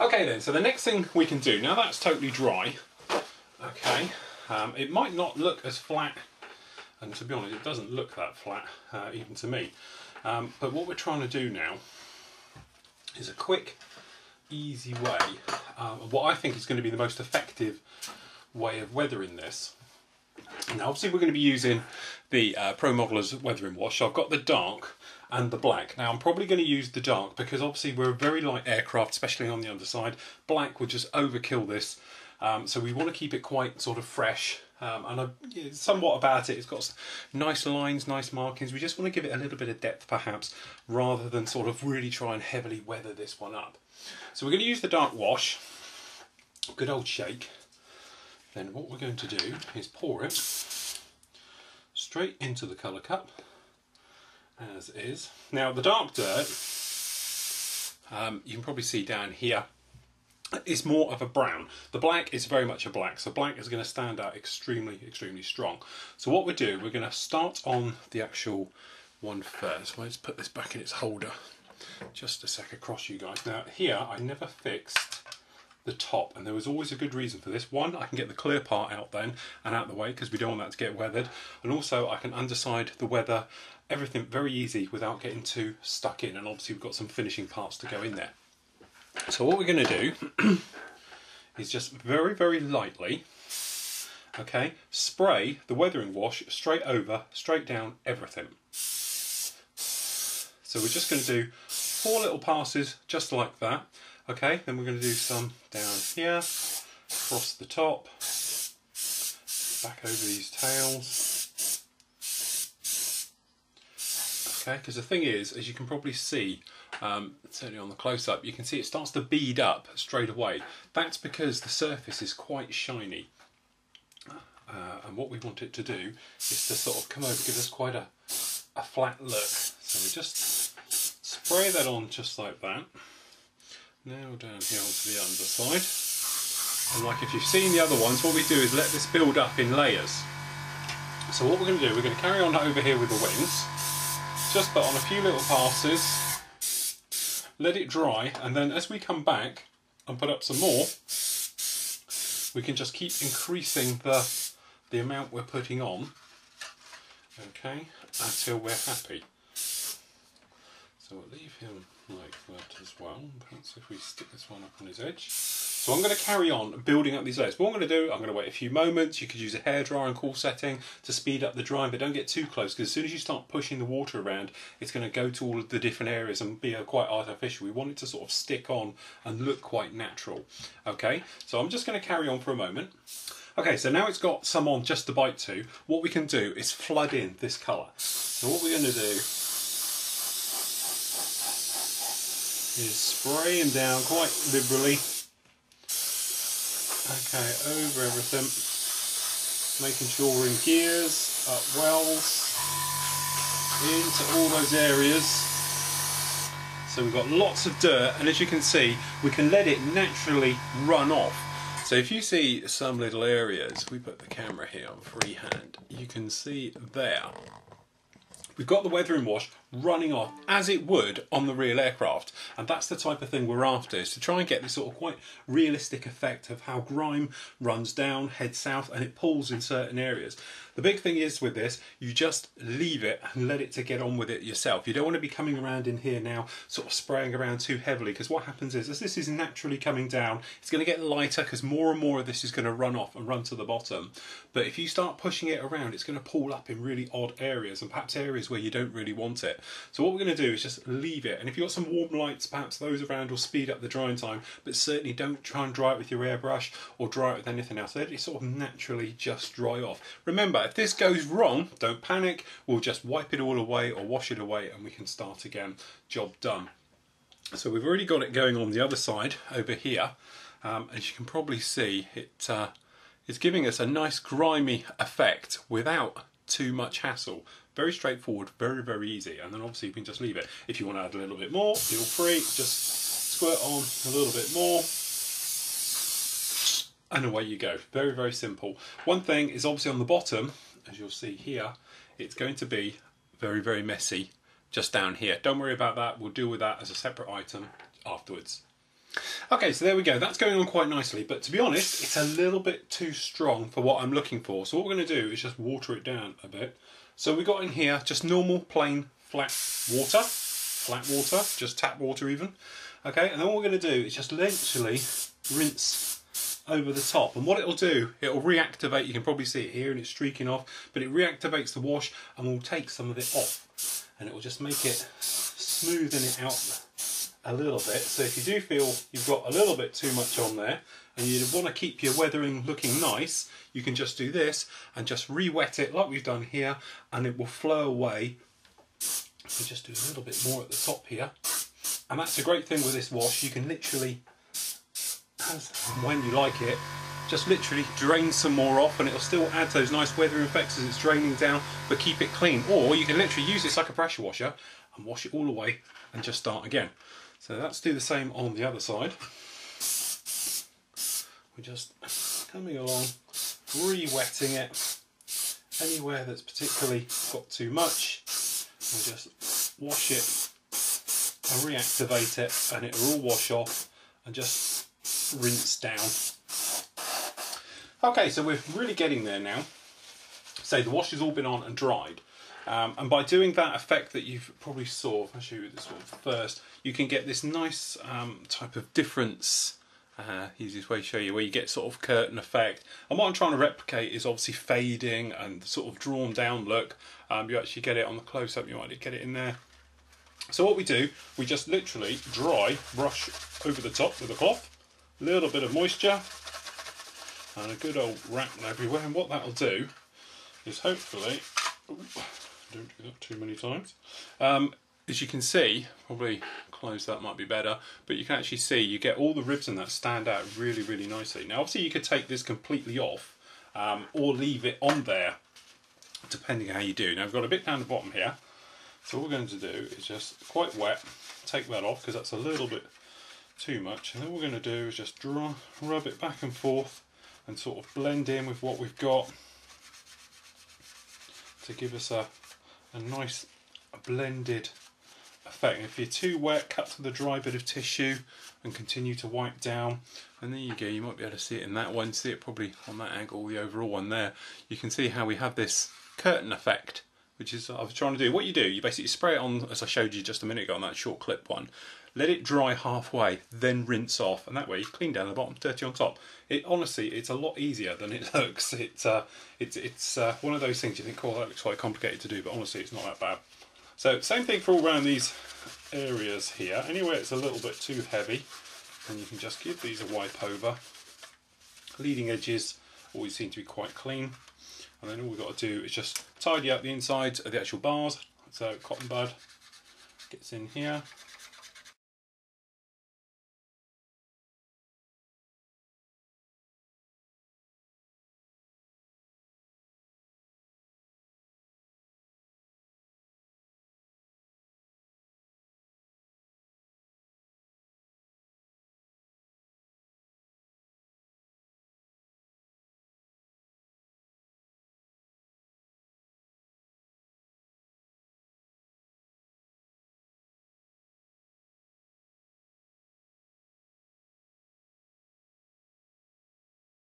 Okay then, so the next thing we can do, now that's totally dry, okay, um, it might not look as flat, and to be honest it doesn't look that flat, uh, even to me, um, but what we're trying to do now is a quick, easy way, um, what I think is going to be the most effective way of weathering this. Now obviously we're going to be using the uh, Promodeller's weathering wash, I've got the dark, and the black. Now I'm probably going to use the dark because obviously we're a very light aircraft, especially on the underside. Black would just overkill this. Um, so we want to keep it quite sort of fresh um, and I, yeah, somewhat about it. It's got nice lines, nice markings. We just want to give it a little bit of depth perhaps rather than sort of really try and heavily weather this one up. So we're going to use the dark wash, good old shake. Then what we're going to do is pour it straight into the colour cup as is. Now the dark dirt, um, you can probably see down here, is more of a brown. The black is very much a black, so black is going to stand out extremely, extremely strong. So what we do, we're going to start on the actual one first. Let's put this back in its holder. Just a sec across you guys. Now here, I never fixed the top and there was always a good reason for this. One, I can get the clear part out then and out the way because we don't want that to get weathered. And also I can underside the weather everything very easy without getting too stuck in and obviously we've got some finishing parts to go in there. So what we're going to do is just very very lightly okay spray the weathering wash straight over straight down everything so we're just going to do four little passes just like that okay then we're going to do some down here across the top back over these tails. Okay because the thing is as you can probably see um, certainly on the close-up you can see it starts to bead up straight away. That's because the surface is quite shiny. Uh, and what we want it to do is to sort of come over give us quite a, a flat look. So we just spray that on just like that now down here onto the underside and like if you've seen the other ones what we do is let this build up in layers so what we're going to do we're going to carry on over here with the wings just put on a few little passes, let it dry, and then as we come back and put up some more, we can just keep increasing the, the amount we're putting on, okay, until we're happy. So we'll leave him like that as well. Perhaps if we stick this one up on his edge. So I'm going to carry on building up these layers. What I'm going to do, I'm going to wait a few moments. You could use a hairdryer and cool setting to speed up the drying, but don't get too close because as soon as you start pushing the water around, it's going to go to all of the different areas and be quite artificial. We want it to sort of stick on and look quite natural. Okay, so I'm just going to carry on for a moment. Okay, so now it's got some on just to bite to. What we can do is flood in this colour. So what we're going to do is spray him down quite liberally Okay, over everything. Making sure we're in gears, up wells, into all those areas. So we've got lots of dirt and as you can see we can let it naturally run off. So if you see some little areas, we put the camera here on freehand, you can see there We've got the weathering wash running off as it would on the real aircraft and that's the type of thing we're after is to try and get this sort of quite realistic effect of how grime runs down, heads south and it pulls in certain areas. The big thing is with this, you just leave it and let it to get on with it yourself. You don't want to be coming around in here now sort of spraying around too heavily because what happens is as this is naturally coming down, it's going to get lighter because more and more of this is going to run off and run to the bottom. But if you start pushing it around, it's going to pull up in really odd areas and perhaps areas where you don't really want it. So what we're going to do is just leave it. And if you've got some warm lights, perhaps those around will speed up the drying time, but certainly don't try and dry it with your airbrush or dry it with anything else. Let it sort of naturally just dry off. Remember, if this goes wrong, don't panic. We'll just wipe it all away or wash it away and we can start again. Job done. So we've already got it going on the other side over here. Um, as you can probably see, it uh, is giving us a nice grimy effect without too much hassle. Very straightforward, very, very easy. And then obviously you can just leave it. If you want to add a little bit more, feel free. Just squirt on a little bit more and away you go. Very, very simple. One thing is obviously on the bottom, as you'll see here, it's going to be very, very messy just down here. Don't worry about that. We'll deal with that as a separate item afterwards. Okay, so there we go. That's going on quite nicely, but to be honest, it's a little bit too strong for what I'm looking for. So what we're going to do is just water it down a bit. So we got in here just normal, plain, flat water. Flat water, just tap water even. Okay, and then what we're going to do is just literally rinse over the top. And what it'll do, it'll reactivate, you can probably see it here and it's streaking off, but it reactivates the wash and will take some of it off. And it will just make it smoothen it out a little bit. So if you do feel you've got a little bit too much on there and you want to keep your weathering looking nice, you can just do this and just re-wet it like we've done here and it will flow away. So just do a little bit more at the top here. And that's a great thing with this wash, you can literally, when you like it, just literally drain some more off and it'll still add those nice weathering effects as it's draining down, but keep it clean. Or you can literally use this like a pressure washer and wash it all away and just start again. So let's do the same on the other side. We're just coming along, re-wetting it. Anywhere that's particularly got too much, we'll just wash it and reactivate it and it'll all wash off and just rinse down. Okay, so we're really getting there now. So the wash has all been on and dried. Um, and by doing that effect that you've probably saw, I'll show you this one first, you can get this nice um, type of difference, uh, easiest way to show you, where you get sort of curtain effect. And what I'm trying to replicate is obviously fading and sort of drawn down look. Um, you actually get it on the close-up, you might get it in there. So what we do, we just literally dry brush over the top with a cloth, a little bit of moisture, and a good old wrap everywhere. And what that'll do is hopefully, don't do that too many times. Um, as you can see, probably close that might be better, but you can actually see you get all the ribs in that stand out really, really nicely. Now obviously you could take this completely off um, or leave it on there, depending how you do. Now I've got a bit down the bottom here, so what we're going to do is just quite wet, take that off because that's a little bit too much, and then we're going to do is just draw, rub it back and forth and sort of blend in with what we've got to give us a a nice blended effect. If you're too wet, cut to the dry bit of tissue and continue to wipe down. And there you go, you might be able to see it in that one, see it probably on that angle, the overall one there. You can see how we have this curtain effect, which is I was trying to do. What you do, you basically spray it on, as I showed you just a minute ago on that short clip one, let it dry halfway, then rinse off, and that way you clean down the bottom, dirty on top. It honestly, it's a lot easier than it looks. It's uh, it's it's uh, one of those things you think, oh, that looks quite complicated to do, but honestly, it's not that bad. So same thing for all around these areas here. Anywhere it's a little bit too heavy, then you can just give these a wipe over. Leading edges always seem to be quite clean. And then all we've got to do is just tidy up the insides of the actual bars. So cotton bud gets in here,